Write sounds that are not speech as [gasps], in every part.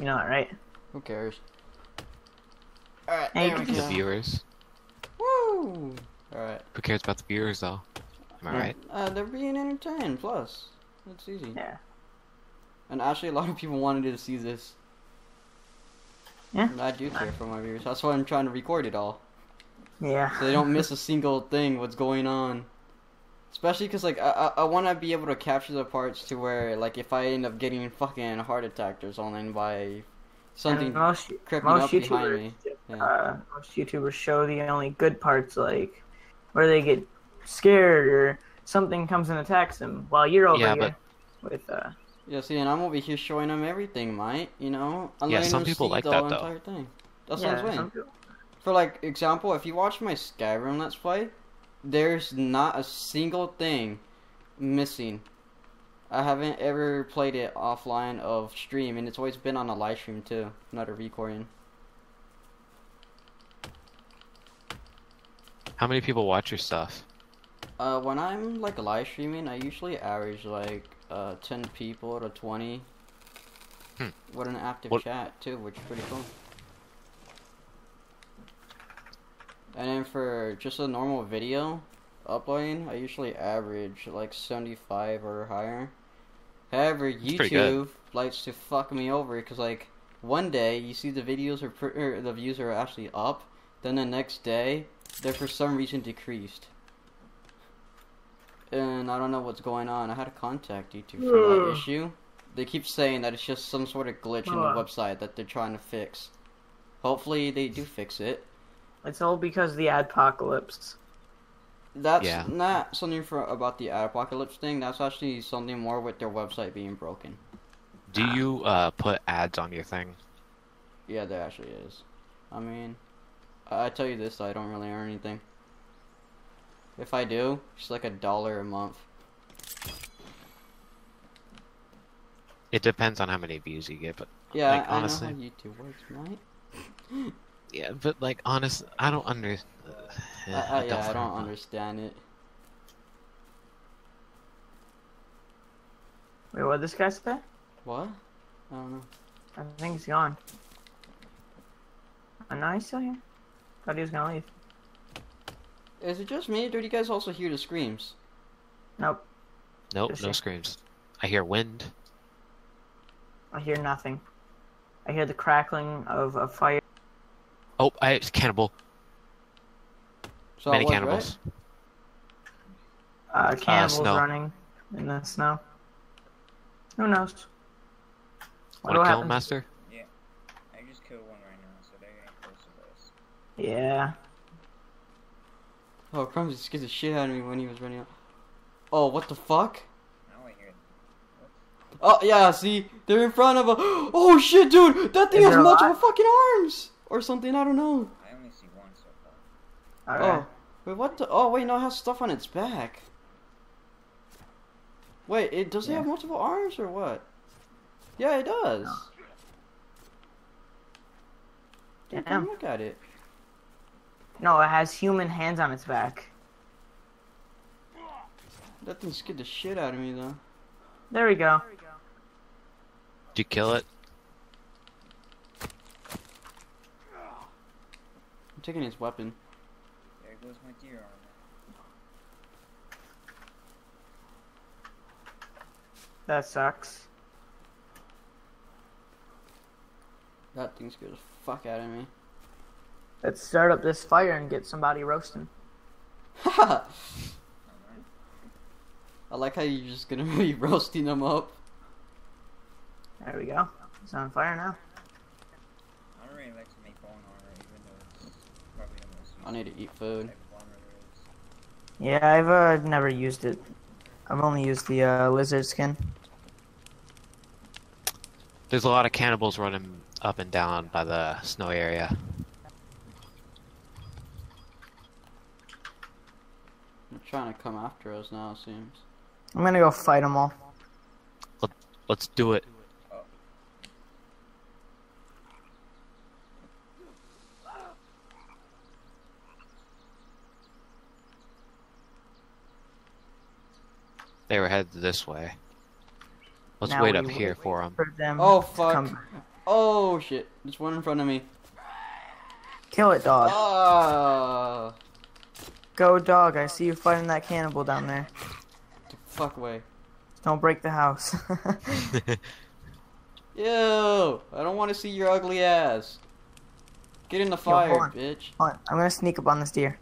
You know that, right? Who cares? Alright, Hey, there we you The viewers. Woo! Alright. Who cares about the viewers though? Am I Yeah. right? Uh, they're being entertained, plus. It's easy. Yeah. And actually, a lot of people wanted to see this. Yeah. And I do care for my viewers. That's why I'm trying to record it all. Yeah. So they don't miss a single thing, what's going on. Especially because, like, I, I, I want to be able to capture the parts to where, like, if I end up getting fucking heart attacked or something by something And most creeping most up behind YouTubers, me. Yeah. uh, most YouTubers show the only good parts, like where they get scared or something comes and attacks them, while you're over Yeah, here with uh. Yeah, see, and I'm over here showing them everything, mate. You know, I'm Yeah, letting some people see like the that, though. entire thing. That's yeah, what I'm saying. people- For like example, if you watch my Skyrim Let's Play, there's not a single thing missing. I haven't ever played it offline of stream, and it's always been on a live stream too, not a recording. How many people watch your stuff? Uh, when I'm like live streaming, I usually average like uh 10 people to 20. Hmm. With an active What- chat too, which is pretty cool. And then for just a normal video uploading, I usually average like 75 or higher. However. YouTube likes to fuck me over because like one day you see the videos are pr- er, the views are actually up, then the next day they're for some reason decreased. And I don't know what's going on. I had to contact YouTube for that issue. They keep saying that it's just some sort of glitch in the Ugh. website that they're trying to fix. Hopefully they do fix it. It's all because of the apocalypse. That's Yeah. not something for about the apocalypse thing. That's actually something more with their website being broken. Do you uh, put ads on your thing? Yeah, there actually is. I mean, I, I tell you this, I don't really earn anything. If I do, it's like a dollar a month. It depends on how many views you get, but Yeah, Like, I honestly. know how YouTube works, right? [laughs] yeah, but like honest, I don't under. Uh, I, I, yeah, I don't understand it. Wait, what this guy say? What? I don't know. I think he's gone. Oh, no, he's still here. Thought he was gonna leave. Is it just me, or do you guys also hear the screams? Nope, Nope, Just no here. screams. I hear wind. I hear nothing. I hear the crackling of a fire. Oh, I cannibal. So Many I was cannibals. Uh, cannibals snow. running in the snow. Who knows? Want to What kill him, happens- Master? I just killed one right now, so they're getting close to us. Yeah. Oh, Crumbs just scared the shit out of me when he was running out. Oh, what the fuck? Now I hear. Oh, yeah, see? They're in front of a. [gasps] Oh, shit, dude! That thing Is has there a multiple fucking arms! Or something, I don't know. I only see one so far. Okay. Oh, wait, what the? Oh, wait, no, it has stuff on its back. Wait, it does it have multiple arms or what? Yeah, it does. Dude, come Damn. look at it. No, it has human hands on its back. That thing scared the shit out of me, though. There we go. Did you kill it? I'm taking his weapon. There goes my deer armor. That sucks. That thing scared the fuck out of me. Let's start up this fire and get somebody roasting. Haha! Alright. I like how you're just gonna [laughs] be roasting them up. There we go. It's on fire now. I don't really like to make bone armor, even though it's probably the most I need to eat food. type of armor. Yeah, I've uh, never used it. I've only used the uh, lizard skin. There's a lot of cannibals running up and down by the snow area. They're trying to come after us now, it seems. I'm gonna go fight them all. Let's do it. They were headed this way. Let's Now wait up here for them. For them Oh, fuck. come- Oh shit! There's one in front of me. Kill it, dog. Ah! Go, dog. I see you fighting that cannibal down there. the fuck away. Don't break the house. [laughs] [laughs] Ew! I don't want to see your ugly ass. Get in the fire, on. bitch. Hold on, I'm gonna sneak up on this deer.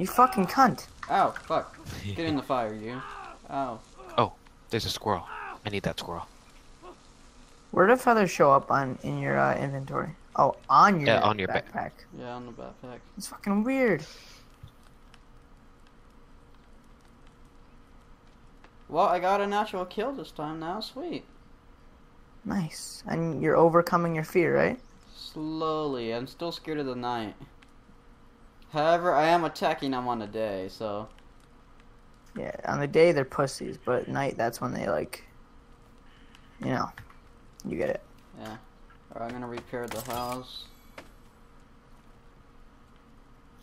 You fucking cunt. Ow! Fuck! Get in the fire, you. Oh. Oh, there's a squirrel. I need that squirrel. Where do feathers show up on in your uh, inventory? Oh, on your, Yeah, on your ba- backpack. Yeah, on the backpack. It's fucking weird. Well, I got a natural kill this time now. Sweet. Nice. And you're overcoming your fear, right? Slowly. I'm still scared of the night. However, I am attacking them on the day, so. Yeah. On the day they're pussies, but at night that's when they like. You know. You get it. Yeah. Alright, I'm gonna repair the house.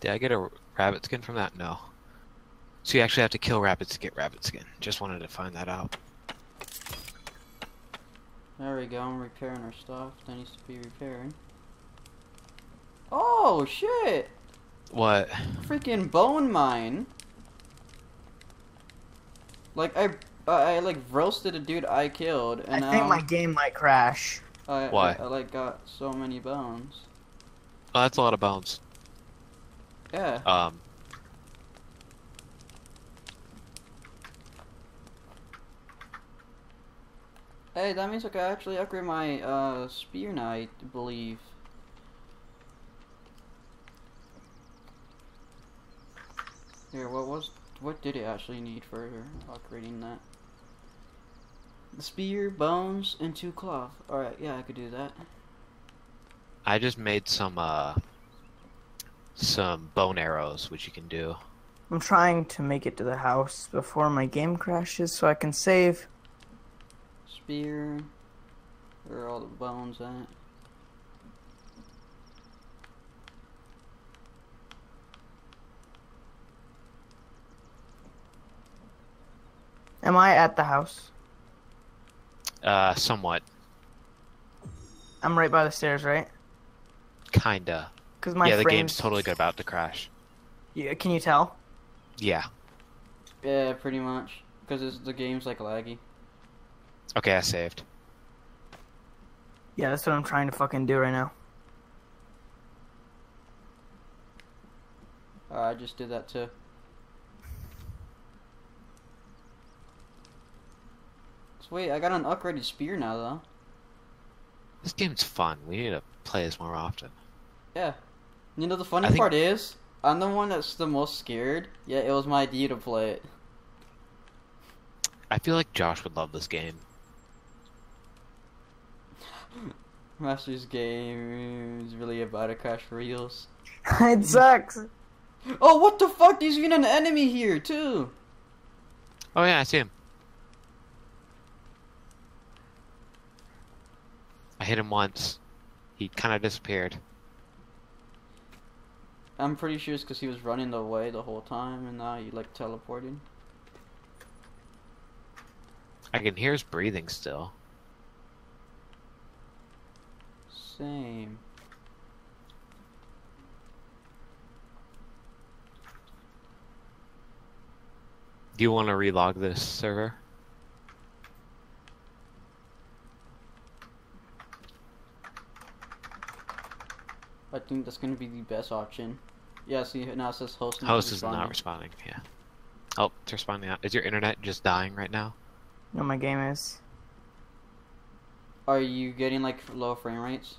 Did I get a rabbit skin from that? No. So you actually have to kill rabbits to get rabbit skin. Just wanted to find that out. There we go. I'm repairing our stuff. That needs to be repaired. Oh shit! What? Freaking bone mine. Like I, I, I like roasted a dude I killed, and I think now my game might crash. I, Why? I, I like got so many bones. Oh, that's a lot of bones. Yeah. Um, Hey, that means I can actually upgrade my uh, spear now, I believe. Here, what did it actually need for upgrading that? The spear, bones, and two cloth. Alright, yeah, I could do that. I just made some uh, some bone arrows, which you can do. I'm trying to make it to the house before my game crashes so I can save. Spear. Where are all the bones at? Am I at the house? Uh, somewhat, I'm right by the stairs, right? kinda. Because my yeah, the frames- game's totally good about to crash. Yeah, can you tell? Yeah. Yeah, pretty much. Because the game's like laggy. Okay, I saved. Yeah, that's what I'm trying to fucking do right now. Uh, I just did that too. Sweet, I got an upgraded spear now though. This game's fun. We need to play this more often. Yeah. You know the funny think- part is, I'm the one that's the most scared. Yeah, it was my idea to play it. I feel like Josh would love this game. [laughs] Master's game is really about a crash for reals. [laughs] it sucks. Oh, what the fuck? There's even an enemy here too. Oh yeah, I see him. Hit him once. He kind of disappeared. I'm pretty sure it's because he was running away the whole time, and now he like teleported. I can hear his breathing still. Same. Do you want to relog this server? I think that's gonna be the best option. Yeah, see now it says host. not Host is not responding. responding. Yeah. Oh, it's responding. Out. Is your internet just dying right now? No, my game is. Are you getting like low frame rates?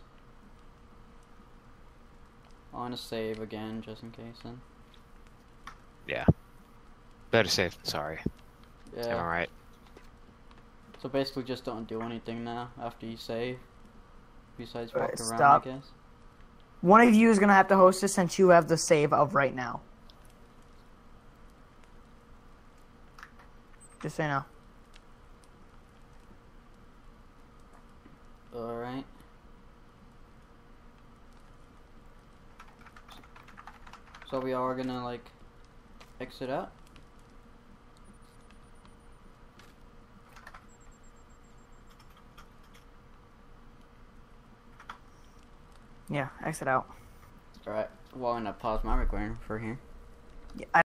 I want to save again just in case then. Yeah. Better safe than sorry. Am I Yeah. right? So basically, just don't do anything now after you save. Besides Alright, walk around, stop. I guess. One of you is gonna have to host this since you have the save of right now. Just say no. All right. So we are gonna like exit out. Yeah, exit out. Alright, well, I'm gonna pause my recording for here. Yeah, I